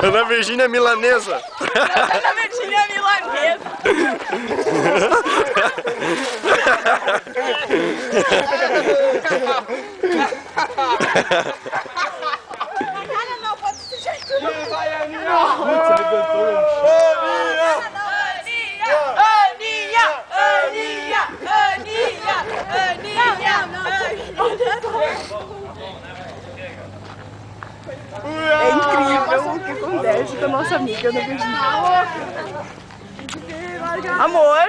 Ana Virgínia é milanesa. Ana Virgínia milanesa. Cara, não, é incrível o que acontece com a nossa amiga Ana Virgínia. Amor!